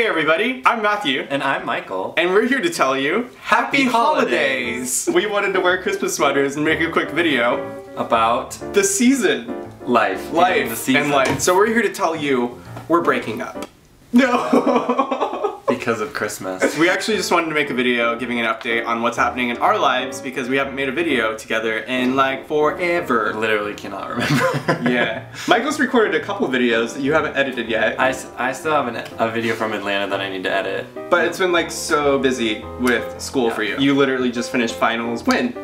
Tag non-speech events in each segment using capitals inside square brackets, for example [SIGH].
Hey everybody, I'm Matthew. And I'm Michael. And we're here to tell you Happy, Happy holidays. holidays. We wanted to wear Christmas sweaters and make a quick video. About The season, life. life, the season. and life. So we're here to tell you we're breaking up. [LAUGHS] No. Because of Christmas. we actually just wanted to make a video giving an update on what's happening in our lives because we haven't made a video together in like I forever. literally cannot remember. yeah. Michael's recorded a couple videos that you haven't edited yet. I, I still have an, a video from Atlanta that I need to edit. But it's been like so busy with school Yeah. for you. You literally just finished finals when?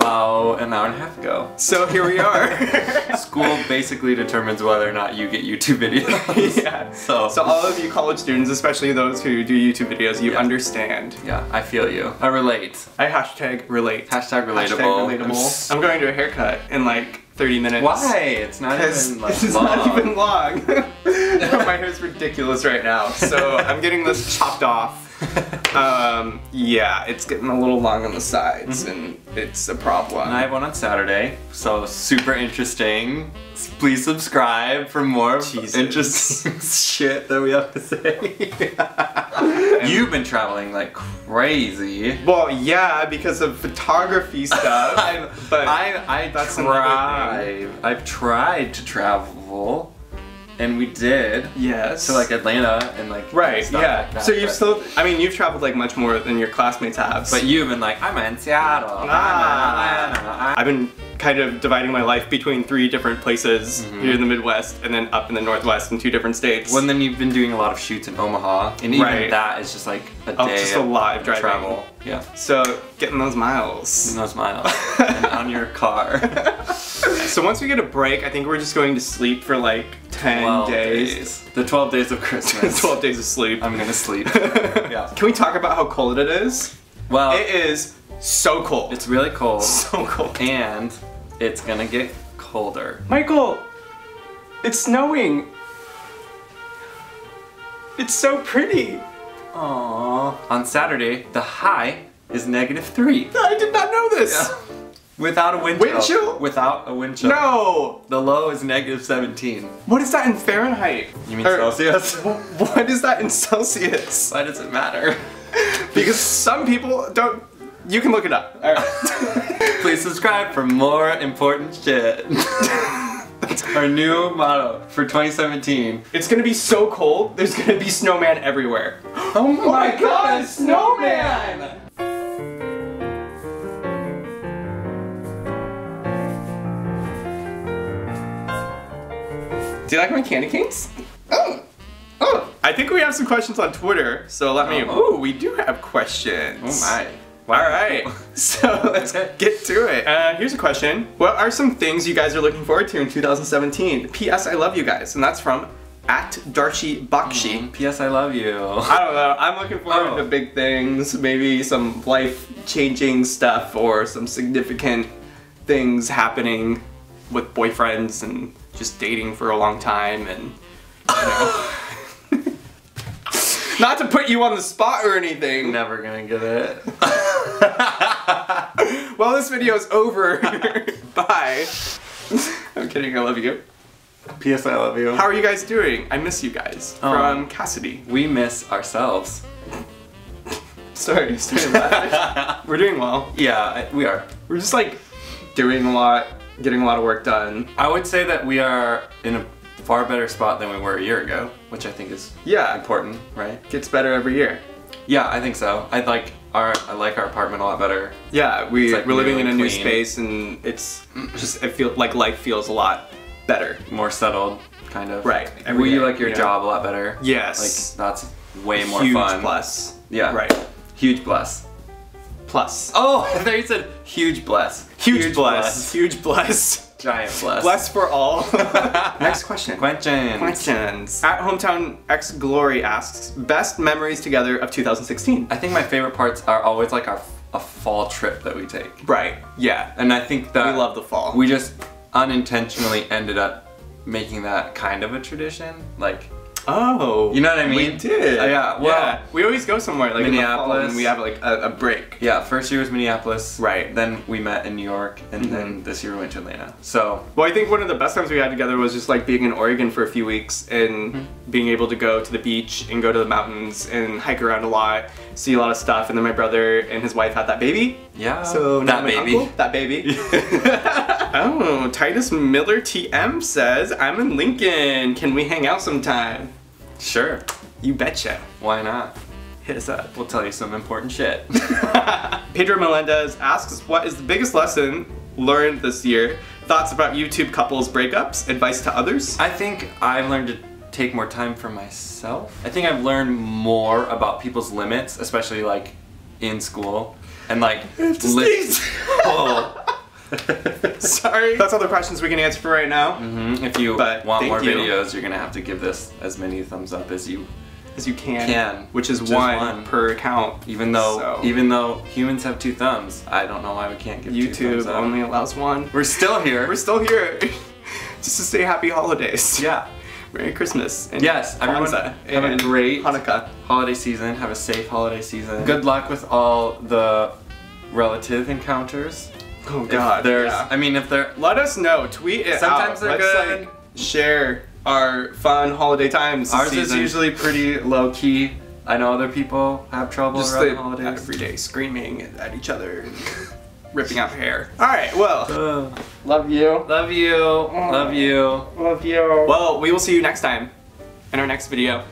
About an hour and a half ago. So here we are. [LAUGHS] School basically determines whether or not you get YouTube videos. [LAUGHS] yeah. So, So all of you college students, especially those who do YouTube videos, you Yeah. understand. yeah, I feel you. I relate. I hashtag relate. Hashtag relatable. Hashtag relatable. I'm going to a haircut in like 30 minutes. Why? It's not even like this is long. not even long. [LAUGHS] [LAUGHS] My hair's ridiculous right now. So I'm getting this chopped off. [LAUGHS] Um, yeah, it's getting a little long on the sides and it's a problem. And I have one on Saturday, so super interesting. Please subscribe for more Jesus. interesting [LAUGHS] shit that we have to say. You've been traveling like crazy. well, yeah, because of photography stuff. I've, but I, I that's tried. I've tried to travel, and we did yes. to like Atlanta and like Right, stuff yeah. like that, so you've still, I mean, you've traveled like much more than your classmates have. But you've been like, I'm in Seattle. I'm in Ah. Atlanta. I've been kind of dividing my life between three different places Mm-hmm. here in the Midwest and then up in the Northwest in two different states. Well, and then you've been doing a lot of shoots in Omaha, and even Right. that is just like a Oh, day just a lot of driving. travel. Yeah, so getting those miles. those miles [LAUGHS] and on your car. [LAUGHS] So once we get a break, I think we're just going to sleep for like 10 12 days. The 12 days of [LAUGHS] Christmas. 12 days of sleep. I'm gonna sleep. [LAUGHS] yeah. Can we talk about how cold it is? Well, It is so cold. it's really cold, [LAUGHS] so cold. and it's gonna get colder. Michael, it's snowing. It's so pretty. Aww. On Saturday, the high is negative three. I did not know this. Without a wind Wind chill? Without a wind chill. No. The low is negative 17. What is that in Fahrenheit? You mean Or- Celsius? [LAUGHS] What is that in Celsius? Why does it matter? [LAUGHS] Because some people don't. You can look it up. All right. [LAUGHS] Please subscribe for more important shit. Our new motto for 2017. it's gonna be so cold. There's gonna be snowman everywhere. [GASPS] Oh, oh my God, snowman! Do you like my candy canes? Oh. Oh. I think we have some questions on Twitter, so let me. Oh. Ooh, we do have questions. Oh my. All right, [LAUGHS] so let's get to it. Uh, here's a question. What are some things you guys are looking forward to in 2017? P.S. I love you guys, and that's from at Darshi Bakshi. P.S. I love you. I don't know. I'm looking forward Oh. to big things, maybe some life-changing stuff or some significant things happening with boyfriends and just dating for a long time and you know. [LAUGHS] Not to put you on the spot or anything. Never gonna get it. [LAUGHS] Well, this video is over. [LAUGHS] Bye. I'm kidding. I love you. P.S. I love you. How are you guys doing? I miss you guys. Oh. From Cassidy. we miss ourselves. Sorry, started laughing. We're doing well. Yeah, we are. We're just like doing a lot, getting a lot of work done. I would say that we are in a far better spot than we were a year ago, which I think is Yeah, important, right? gets better every year. Yeah, I think so. I like our I like our apartment a lot better. Yeah, we like we're living in a new space and it's just I feel like life feels a lot better. More settled, kind of. Right, every We day, like your you know? job a lot better. Yes. Like that's way more Huge fun. plus. Yeah. Right. Huge bless. Plus. Oh, [LAUGHS] I thought you said huge bless. Huge, bless. [LAUGHS] Huge bless. Giant bless. Bless for all. [LAUGHS] Next question. Questions. Questions. At Hometown X Glory asks, best memories together of 2016. I think my favorite parts are always like our a fall trip that we take. Right. Yeah. And I think that We love the fall. we just unintentionally ended up making that kind of a tradition. Like Oh. You know what I mean? We did. Uh, yeah, well- yeah. We always go somewhere like Minneapolis. We have like a, a break. Yeah, first year was Minneapolis. Right. Then we met in New York, and then this year we went to Atlanta. So Well, I think one of the best times we had together was just like being in Oregon for a few weeks and Mm-hmm. being able to go to the beach and go to the mountains and hike around a lot, see a lot of stuff. And then my brother and his wife had that baby. yeah, So that baby. uncle- that baby. [LAUGHS] oh, Titus Miller TM says, I'm in Lincoln. Can we hang out sometime? Sure. You betcha. Why not? Hit us up. We'll tell you some important shit. [LAUGHS] Pedro Melendez asks, what is the biggest lesson learned this year? Thoughts about YouTube couples breakups? Advice to others? I think I've learned to take more time for myself. I think I've learned more about people's limits, especially like in school, and like li- oh. [LAUGHS] [LAUGHS] Sorry. That's all the questions we can answer for right now. Mhm, If you But want more you. videos, you're gonna have to give this as many thumbs up as you. As you can. Can. Which is Which is one, one. per account. Even though, So- even though humans have two thumbs, I don't know why we can't give two thumbs YouTube up. only allows one. We're still here. We're still here. [LAUGHS] Just to say happy holidays. yeah. Merry Christmas. And Yes, everyone Kwanzaa have a and great Hanukkah. holiday season. Have a safe holiday season. Good luck with all the relative encounters. Oh If God. there's, yeah. I mean, if they're. Let us know. Tweet it Sometimes out. they're Let's good. like share our fun holiday times. this ours is usually pretty low key. I know other people have trouble just around the the holidays. everyday screaming at each other and [LAUGHS] ripping out hair. All right. Well, Uh, love you. love you. Love you. Love you. Well, we will see you next time in our next video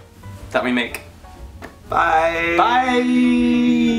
that we make. Bye. Bye.